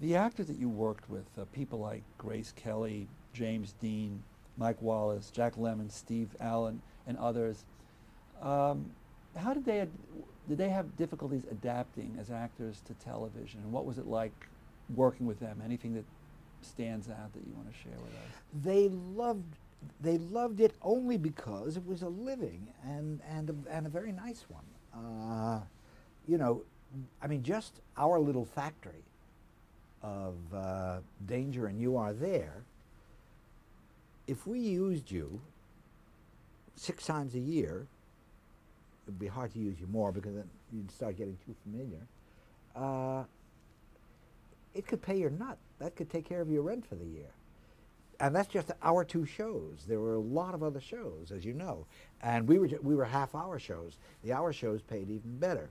The actors that you worked with, uh, people like Grace Kelly, James Dean, Mike Wallace, Jack Lemmon, Steve Allen, and others, um, how did they did they have difficulties adapting as actors to television, and what was it like working with them? Anything that stands out that you want to share with us? They loved they loved it only because it was a living and and a, and a very nice one. Uh, you know, I mean, just our little factory of uh, danger and you are there. If we used you six times a year, it'd be hard to use you more because then you'd start getting too familiar. Uh, it could pay your nut. That could take care of your rent for the year. And that's just our two shows. There were a lot of other shows, as you know, and we were we were half-hour shows. The hour shows paid even better.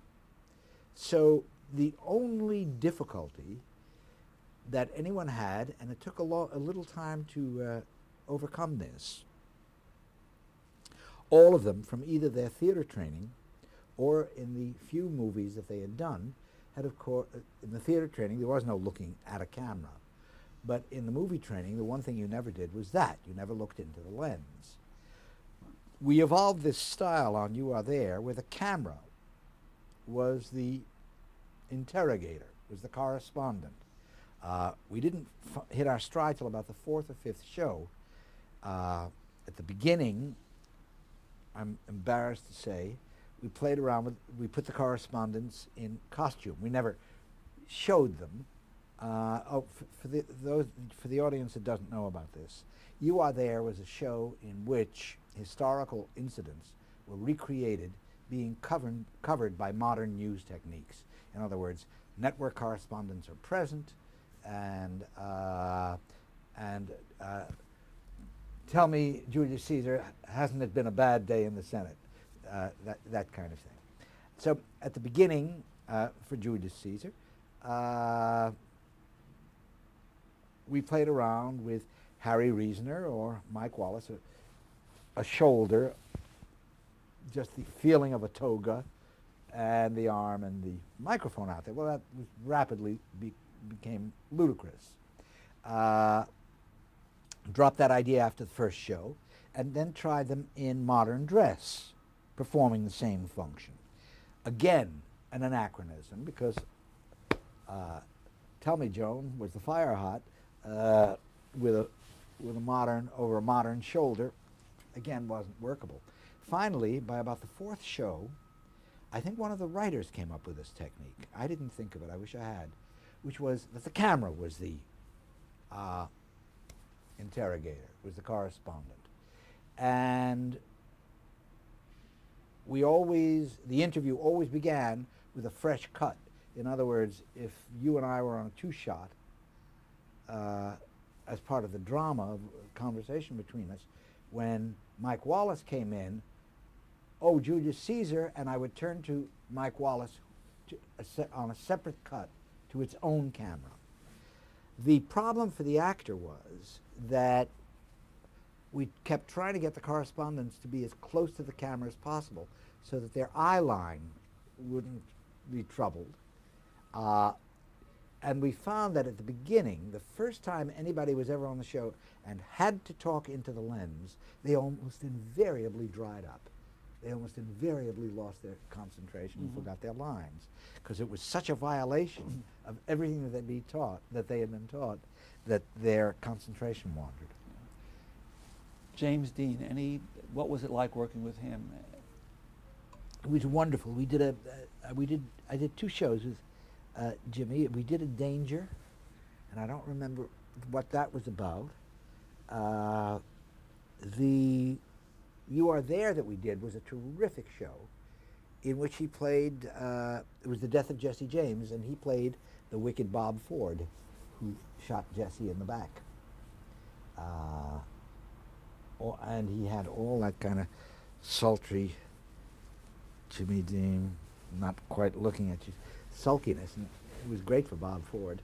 So the only difficulty that anyone had, and it took a, lo- a little time to uh, overcome this, all of them from either their theater training or in the few movies that they had done had of course uh, in the theater training there was no looking at a camera. But in the movie training the one thing you never did was that. You never looked into the lens. We evolved this style on you are there where the camera was the interrogator was the correspondent uh, we didn't hit our stride till about the fourth or fifth show uh, at the beginning I'm embarrassed to say, we played around with, we put the correspondents in costume. We never showed them. Uh, oh, for the, those, for the audience that doesn't know about this, You Are There was a show in which historical incidents were recreated being covered, covered by modern news techniques. In other words, network correspondents are present and, uh, and uh, tell me, Julius Caesar, hasn't it been a bad day in the Senate? Uh, that, that kind of thing. So at the beginning, uh, for Julius Caesar, uh, we played around with Harry Reasoner or Mike Wallace, a, a, shoulder, just the feeling of a toga, and the arm and the microphone out there. Well, that rapidly be, became ludicrous. Uh, dropped that idea after the first show, and then tried them in modern dress, performing the same function. Again, an anachronism because uh, Tell Me Joan was the fire hot uh, with a with a modern over a modern shoulder, again wasn't workable. Finally, by about the fourth show, I think one of the writers came up with this technique. I didn't think of it. I wish I had, which was that the camera was the uh, interrogator, was the correspondent. And we always, the interview always began with a fresh cut. In other words, if you and I were on a two-shot, uh, as part of the drama of conversation between us, when Mike Wallace came in, oh, Julius Caesar, and I would turn to Mike Wallace to a on a separate cut to its own camera. The problem for the actor was that we kept trying to get the correspondents to be as close to the camera as possible so that their eye line wouldn't be troubled. Uh, and we found that at the beginning, the first time anybody was ever on the show and had to talk into the lens, they almost invariably dried up. They almost invariably lost their concentration mm -hmm. and forgot their lines because it was such a violation of everything that they'd be taught, that they had been taught, that their concentration wandered. James Dean, any, what was it like working with him? It was wonderful. We did a, uh, we did, I did two shows with uh, Jimmy. We did a Danger, and I don't remember what that was about. Uh, the You Are There that we did was a terrific show in which he played, uh, it was the death of Jesse James, and he played the wicked Bob Ford, who shot Jesse in the back. Uh, and he had all that kind of sultry, Jimmy Dean, not quite looking at you, sulkiness. And it was great for Bob Ford.